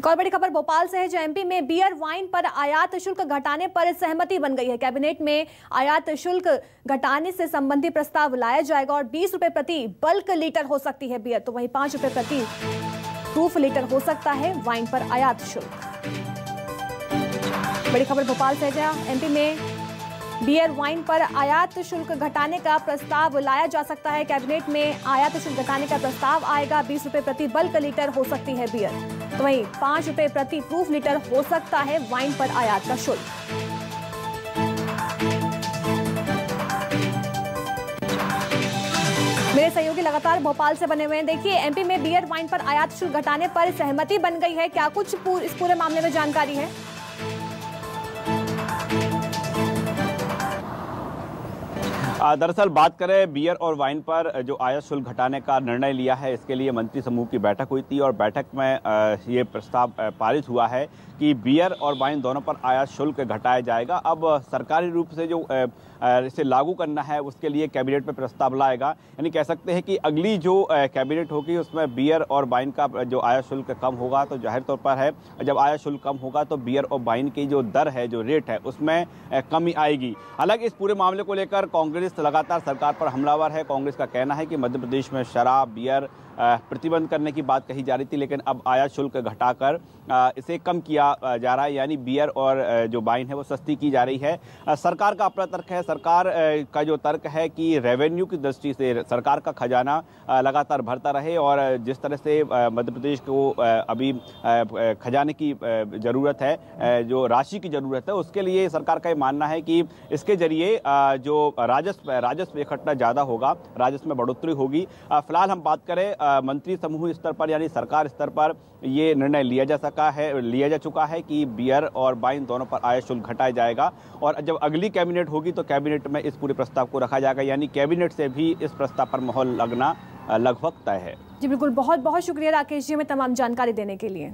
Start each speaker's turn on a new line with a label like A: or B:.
A: एक और बड़ी खबर, भोपाल से है जो एमपी में बियर वाइन पर आयात शुल्क घटाने पर सहमति बन गई है। कैबिनेट में आयात शुल्क घटाने से संबंधी प्रस्ताव लाया जाएगा और बीस रुपए प्रति बल्क लीटर हो सकती है बियर तो वहीं पाँच रुपए प्रति प्रूफ लीटर हो सकता है वाइन पर आयात शुल्क। बड़ी खबर, भोपाल से है जहाँ एमपी में बियर वाइन पर आयात शुल्क घटाने का प्रस्ताव लाया जा सकता है। कैबिनेट में आयात शुल्क घटाने का प्रस्ताव आएगा। बीस रुपए प्रति बल्क लीटर हो सकती है बियर। तो वहीं पाँच रुपए प्रति प्रूफ लीटर हो सकता है वाइन पर आयात का शुल्क। मेरे सहयोगी लगातार भोपाल से बने हुए हैं। देखिए एमपी में बियर वाइन पर आयात शुल्क घटाने पर सहमति बन गई है। क्या कुछ पूर, इस पूरे मामले में जानकारी है?
B: दरअसल बात करें बियर और वाइन पर जो आयात शुल्क घटाने का निर्णय लिया है, इसके लिए मंत्री समूह की बैठक हुई थी और बैठक में ये प्रस्ताव पारित हुआ है कि बियर और वाइन दोनों पर आयात शुल्क घटाया जाएगा। अब सरकारी रूप से जो इसे लागू करना है, उसके लिए कैबिनेट में प्रस्ताव लाएगा। यानी कह सकते हैं कि अगली जो कैबिनेट होगी, उसमें बियर और वाइन का, जो आया शुल्क कम होगा तो ज़ाहिर तौर पर है, जब आया शुल्क कम होगा तो बियर और वाइन की जो दर है, जो रेट है, उसमें कमी आएगी। हालाँकि इस पूरे मामले को लेकर कांग्रेस लगातार सरकार पर हमलावर है। कांग्रेस का कहना है कि मध्य प्रदेश में शराब, बियर प्रतिबंध करने की बात कही जा रही थी, लेकिन अब आयात शुल्क घटाकर इसे कम किया जा रहा है। यानी बियर और जो वाइन है वो सस्ती की जा रही है। सरकार का अपना तर्क है। सरकार का जो तर्क है कि रेवेन्यू की दृष्टि से सरकार का खजाना लगातार भरता रहे और जिस तरह से मध्य प्रदेश को अभी खजाने की ज़रूरत है जो राशि की ज़रूरत है, उसके लिए सरकार का ये मानना है कि इसके ज़रिए जो राजस्व राजस्व इकट्ठा ज़्यादा होगा, राजस्व में बढ़ोतरी होगी। फ़िलहाल हम बात करें मंत्री समूह स्तर पर यानी सरकार स्तर पर ये निर्णय लिया जा सका है, लिया जा चुका है कि बियर और वाइन दोनों पर आय शुल्क घटाया जाएगा। और जब अगली कैबिनेट होगी तो कैबिनेट में इस पूरे प्रस्ताव को रखा जाएगा। यानी कैबिनेट से भी इस प्रस्ताव पर माहौल लगना लगभग तय है।
A: जी, बिल्कुल। बहुत बहुत शुक्रिया राकेश जी हमें तमाम जानकारी देने के लिए।